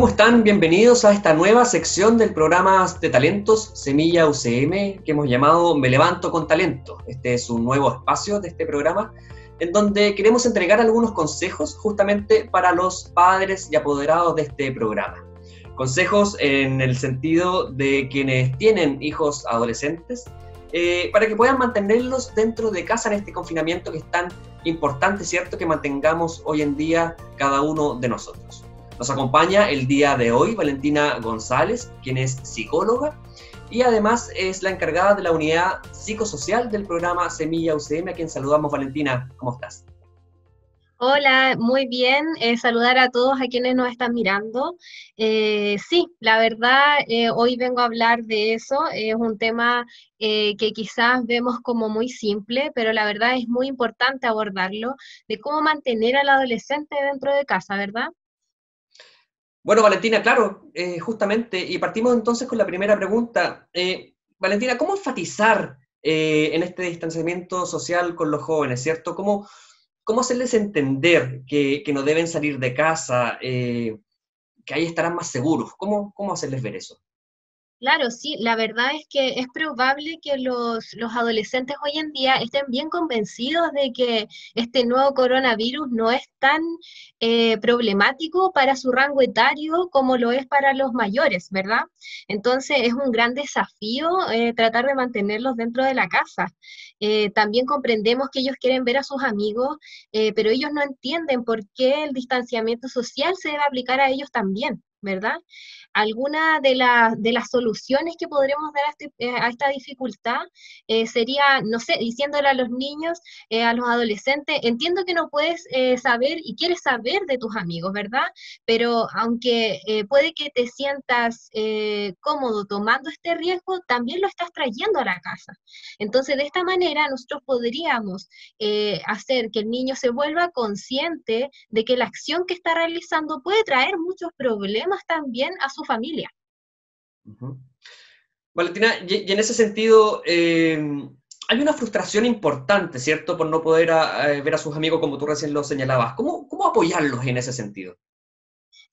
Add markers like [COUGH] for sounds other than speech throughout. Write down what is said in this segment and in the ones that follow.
¿cómo están? Bienvenidos a esta nueva sección del programa de talentos Semilla UCM que hemos llamado Me Levanto con Talento. Este es un nuevo espacio de este programa en donde queremos entregar algunos consejos justamente para los padres y apoderados de este programa. Consejos en el sentido de quienes tienen hijos adolescentes eh, para que puedan mantenerlos dentro de casa en este confinamiento que es tan importante, ¿cierto? Que mantengamos hoy en día cada uno de nosotros. Nos acompaña el día de hoy Valentina González, quien es psicóloga y además es la encargada de la unidad psicosocial del programa Semilla UCM, a quien saludamos. Valentina, ¿cómo estás? Hola, muy bien. Eh, saludar a todos a quienes nos están mirando. Eh, sí, la verdad, eh, hoy vengo a hablar de eso. Es un tema que quizás vemos como muy simple, pero la verdad es muy importante abordarlo, de cómo mantener al adolescente dentro de casa, ¿verdad? Bueno, Valentina, claro, eh, justamente, y partimos entonces con la primera pregunta. Eh, Valentina, ¿cómo enfatizar eh, en este distanciamiento social con los jóvenes, ¿cierto? ¿Cómo, cómo hacerles entender que, no deben salir de casa, que ahí estarán más seguros? ¿Cómo, ¿Cómo hacerles ver eso? Claro, sí, la verdad es que es probable que los, adolescentes hoy en día estén bien convencidos de que este nuevo coronavirus no es tan eh, problemático para su rango etario como lo es para los mayores, ¿verdad? Entonces es un gran desafío eh, tratar de mantenerlos dentro de la casa. Eh, también comprendemos que ellos quieren ver a sus amigos, pero ellos no entienden por qué el distanciamiento social se debe aplicar a ellos también. ¿verdad? Alguna de, de las soluciones que podremos dar a, este, eh, esta dificultad eh, sería, no sé, diciéndole a los niños, eh, a los adolescentes, entiendo que no puedes saber y quieres saber de tus amigos, ¿verdad? Pero aunque puede que te sientas cómodo tomando este riesgo, también lo estás trayendo a la casa. Entonces, de esta manera, nosotros podríamos hacer que el niño se vuelva consciente de que la acción que está realizando puede traer muchos problemas también a su familia. Valentina, y, en ese sentido, em, hay una frustración importante, ¿cierto?, por no poder ver a sus amigos como tú recién lo señalabas. ¿Cómo, ¿Cómo apoyarlos en ese sentido?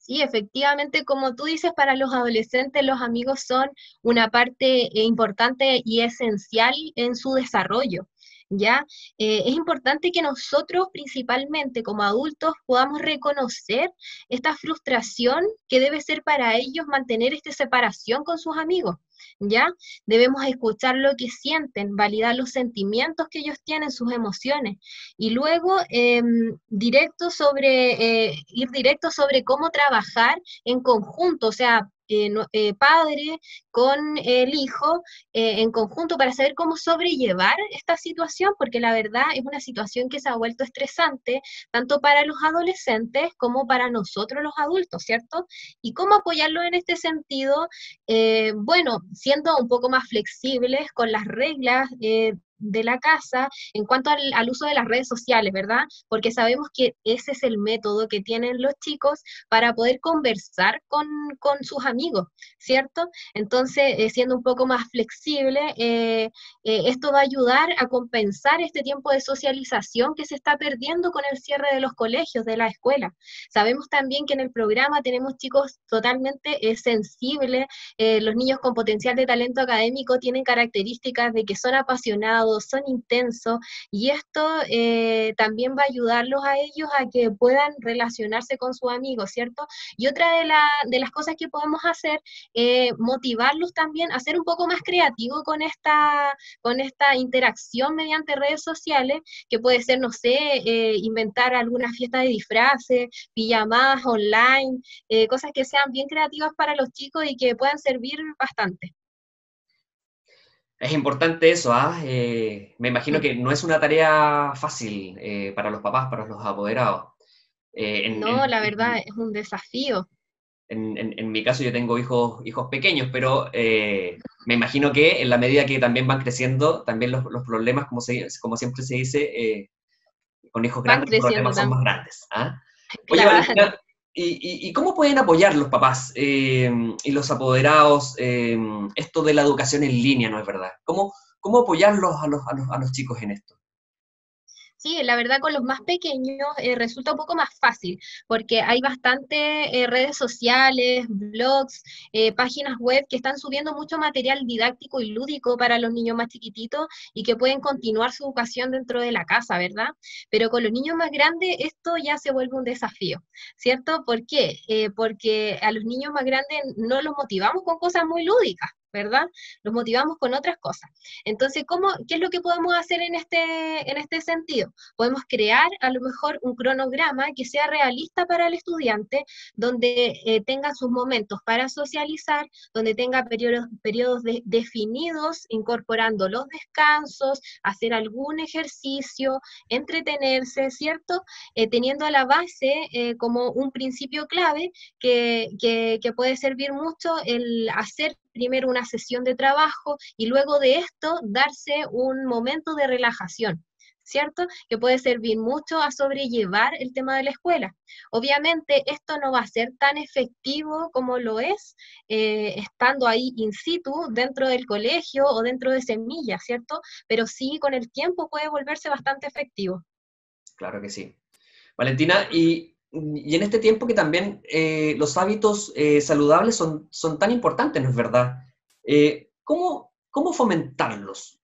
Sí, efectivamente, como tú dices, para los adolescentes los amigos son una parte eh, importante y esencial en su desarrollo. ¿Ya? Eh, es importante que nosotros principalmente como adultos podamos reconocer esta frustración que debe ser para ellos mantener esta separación con sus amigos. ¿Ya? Debemos escuchar lo que sienten, validar los sentimientos que ellos tienen, sus emociones, y luego em, directo sobre, eh, ir directo sobre cómo trabajar en conjunto, o sea, eh, eh, padre con el hijo eh, en conjunto para saber cómo sobrellevar esta situación, porque la verdad es una situación que se ha vuelto estresante tanto para los adolescentes como para nosotros los adultos, ¿cierto? Y cómo apoyarlo en este sentido, bueno, siendo un poco más flexibles con las reglas de la casa en cuanto al, uso de las redes sociales, ¿verdad? Porque sabemos que ese es el método que tienen los chicos para poder conversar con, sus amigos, ¿cierto? Entonces, eh, siendo un poco más flexible, eh, eh, esto va a ayudar a compensar este tiempo de socialización que se está perdiendo con el cierre de los colegios, de la escuela. Sabemos también que en el programa tenemos chicos totalmente sensibles, los niños con potencial de talento académico tienen características de que son apasionados, son intensos y esto eh, también va a ayudarlos a ellos a que puedan relacionarse con sus amigos, ¿cierto? Y otra de, de las cosas que podemos hacer, es también a ser un poco más creativos con esta, con esta interacción mediante redes sociales, que puede ser, no sé, eh, inventar alguna fiesta de disfraces, pijamadas online, eh, cosas que sean bien creativas para los chicos y que puedan servir bastante. Es importante eso, ¿ah? Eh, me imagino que no es una tarea fácil eh, para los papás, para los apoderados. No, la verdad, es un desafío. En, mi caso yo tengo hijos, hijos pequeños, pero me imagino que en la medida que también van creciendo, también los, problemas, como, se, como siempre se dice, con hijos grandes, los problemas son más grandes. ¿ah? [LAUGHS] Oye, ¿Y, cómo pueden apoyar los papás eh, y los apoderados eh, esto de la educación en línea, no es verdad? ¿Cómo, cómo apoyarlos a los, a, los, a los chicos en esto? Sí, la verdad con los más pequeños eh, resulta un poco más fácil, porque hay bastante eh, redes sociales, blogs, eh, páginas web que están subiendo mucho material didáctico y lúdico para los niños más chiquititos y que pueden continuar su educación dentro de la casa, ¿verdad? Pero con los niños más grandes esto ya se vuelve un desafío, ¿cierto? ¿Por qué? porque a los niños más grandes no los motivamos con cosas muy lúdicas. ¿Verdad? Los motivamos con otras cosas. Entonces, ¿cómo, ¿qué es lo que podemos hacer en este, en este sentido? Podemos crear a lo mejor un cronograma que sea realista para el estudiante, donde eh, tenga sus momentos para socializar, donde tenga periodos, periodos definidos, incorporando los descansos, hacer algún ejercicio, entretenerse, ¿cierto? Eh, teniendo a la base eh, como un principio clave que, que puede servir mucho el hacer primero una sesión de trabajo y luego de esto darse un momento de relajación. ¿cierto? Que puede servir mucho a sobrellevar el tema de la escuela. Obviamente esto no va a ser tan efectivo como lo es eh, estando ahí in situ dentro del colegio o dentro de semillas, ¿cierto? Pero sí con el tiempo puede volverse bastante efectivo. Claro que sí. Valentina, y y en este tiempo que también eh, los hábitos eh, saludables son, son tan importantes, ¿no es verdad? Eh, ¿cómo, ¿Cómo fomentarlos?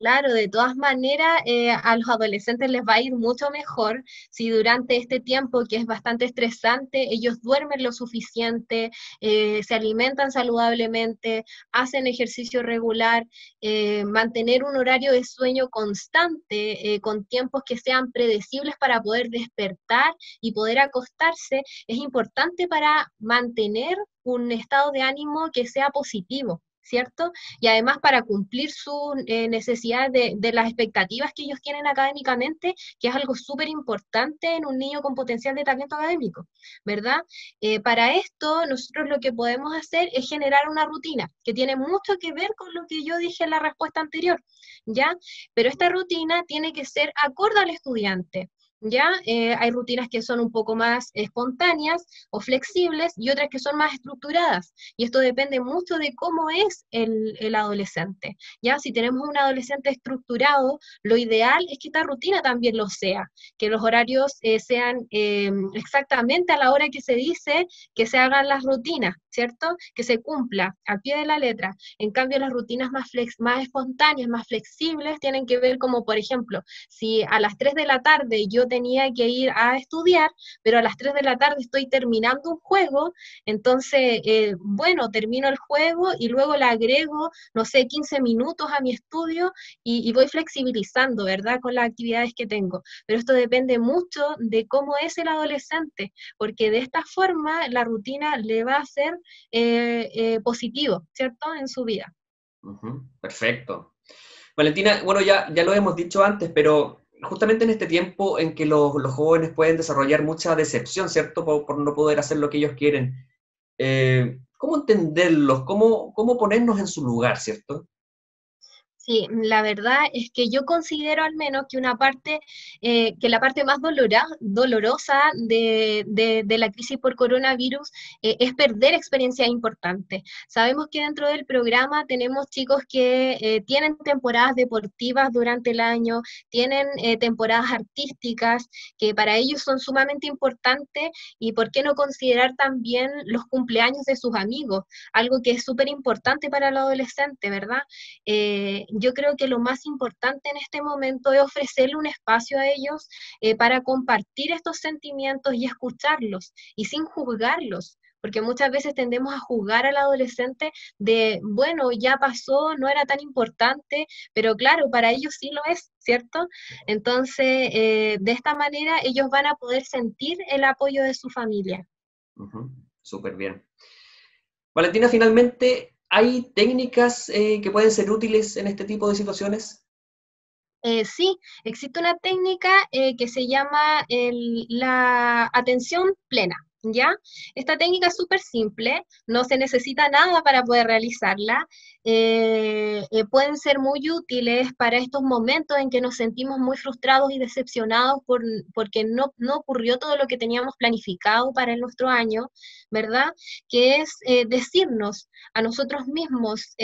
Claro, de todas maneras, eh, a los adolescentes les va a ir mucho mejor si durante este tiempo, que es bastante estresante, ellos duermen lo suficiente, eh, se alimentan saludablemente, hacen ejercicio regular, eh, mantener un horario de sueño constante, con tiempos que sean predecibles para poder despertar y poder acostarse, es importante para mantener un estado de ánimo que sea positivo. ¿Cierto? Y además para cumplir sus eh, necesidades de, las expectativas que ellos tienen académicamente, que es algo súper importante en un niño con potencial de talento académico, ¿verdad? Eh, para esto, nosotros lo que podemos hacer es generar una rutina que tiene mucho que ver con lo que yo dije en la respuesta anterior, ¿ya? Pero esta rutina tiene que ser acorde al estudiante. ¿Ya? Eh, hay rutinas que son un poco más espontáneas o flexibles y otras que son más estructuradas. Y esto depende mucho de cómo es el, adolescente, ¿ya? Si tenemos un adolescente estructurado, lo ideal es que esta rutina también lo sea, que los horarios eh, sean em, exactamente a la hora que se dice que se hagan las rutinas, ¿cierto? Que se cumpla al pie de la letra. En cambio, las rutinas más, flex, más espontáneas, más flexibles, tienen que ver como, por ejemplo, si a las 3 de la tarde yo tenía que ir a estudiar, pero a las 3 de la tarde estoy terminando un juego, entonces, eh, bueno, termino el juego y luego le agrego, no sé, 15 minutos a mi estudio y, voy flexibilizando, ¿verdad? Con las actividades que tengo. Pero esto depende mucho de cómo es el adolescente, porque de esta forma la rutina le va a ser eh, eh, positivo, ¿cierto? En su vida. Perfecto. Valentina, bueno, ya, ya lo hemos dicho antes, pero justamente en este tiempo en que los, jóvenes pueden desarrollar mucha decepción, ¿cierto? Por, no poder hacer lo que ellos quieren. Eh, ¿Cómo entenderlos? ¿Cómo, ¿Cómo ponernos en su lugar, ¿cierto? Sí, la verdad es que yo considero al menos que una parte, eh, que la parte más dolorosa de, la crisis por coronavirus eh, es perder experiencias importantes. Sabemos que dentro del programa tenemos chicos que eh, tienen temporadas deportivas durante el año, tienen temporadas artísticas que para ellos son sumamente importantes y por qué no considerar también los cumpleaños de sus amigos, algo que es súper importante para el adolescente, ¿verdad? Yo creo que lo más importante en este momento es ofrecerle un espacio a ellos eh, para compartir estos sentimientos y escucharlos y sin juzgarlos porque muchas veces tendemos a juzgar al adolescente de, bueno, ya pasó, no era tan importante, pero claro, para ellos sí lo es, ¿cierto? Entonces, eh, de esta manera ellos van a poder sentir el apoyo de su familia. Súper bien. Valentina, finalmente, ¿Hay técnicas eh, que pueden ser útiles en este tipo de situaciones? Eh, sí, existe una técnica eh, que se llama la atención plena. ¿Ya? Esta técnica es súper simple, no se necesita nada para poder realizarla. Eh, eh, pueden ser muy útiles para estos momentos en que nos sentimos muy frustrados y decepcionados por, porque no, no ocurrió todo lo que teníamos planificado para nuestro año, ¿verdad? Que es eh, decirnos a nosotros mismos,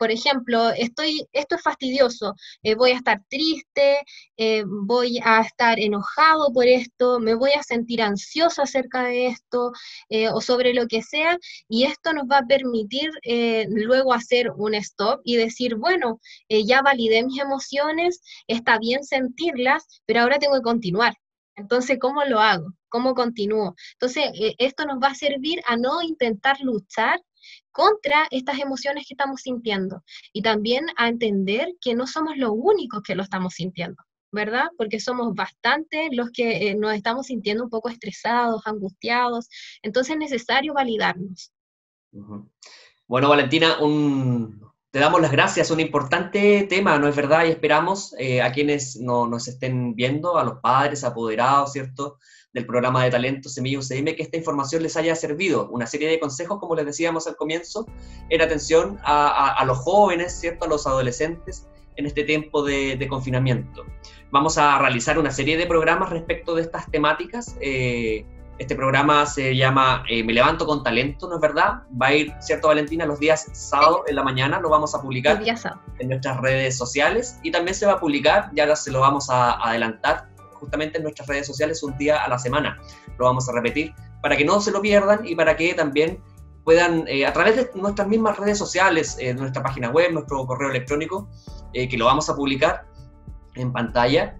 por ejemplo, estoy, esto es fastidioso, eh, voy a estar triste, eh, voy a estar enojado por esto, me voy a sentir ansioso acerca de esto eh, o sobre lo que sea, y esto nos va a permitir luego hacer un stop y decir, bueno, ya validé mis emociones, está bien sentirlas, pero ahora tengo que continuar. Entonces, ¿cómo lo hago? ¿Cómo continúo? Entonces, esto nos va a servir a no intentar luchar contra estas emociones que estamos sintiendo y también a entender que no somos los únicos que lo estamos sintiendo. ¿verdad? Porque somos bastante los que eh, nos estamos sintiendo un poco estresados, angustiados. Entonces es necesario validarnos. Bueno, Valentina, te damos las gracias. Un importante tema, ¿no es verdad? Y esperamos eh, a quienes no, nos estén viendo, a los padres, apoderados, ¿cierto? Del programa de talento Semilla UCM, que esta información les haya servido. Una serie de consejos, como les decíamos al comienzo, en atención a, los jóvenes, ¿cierto? a los adolescentes en este tiempo de, confinamiento. Vamos a realizar una serie de programas respecto de estas temáticas. Eh, este programa se llama eh, Me levanto con talento, ¿no es verdad? Va a ir, ¿cierto, Valentina? Los días sábado en la mañana lo vamos a publicar en nuestras redes sociales y también se va a publicar, ya se lo vamos a adelantar, justamente en nuestras redes sociales un día a la semana. Lo vamos a repetir para que no se lo pierdan y para que también puedan, eh, a través de nuestras mismas redes sociales, eh, nuestra página web, nuestro correo electrónico, eh, que lo vamos a publicar en pantalla,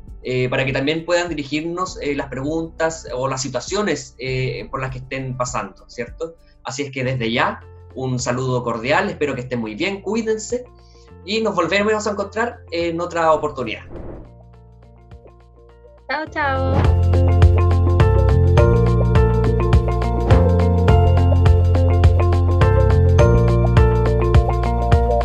para que también puedan dirigirnos las preguntas o las situaciones por las que estén pasando, ¿cierto? Así es que desde ya, un saludo cordial, espero que estén muy bien, cuídense y nos volvemos a encontrar en otra oportunidad. Chao, chao.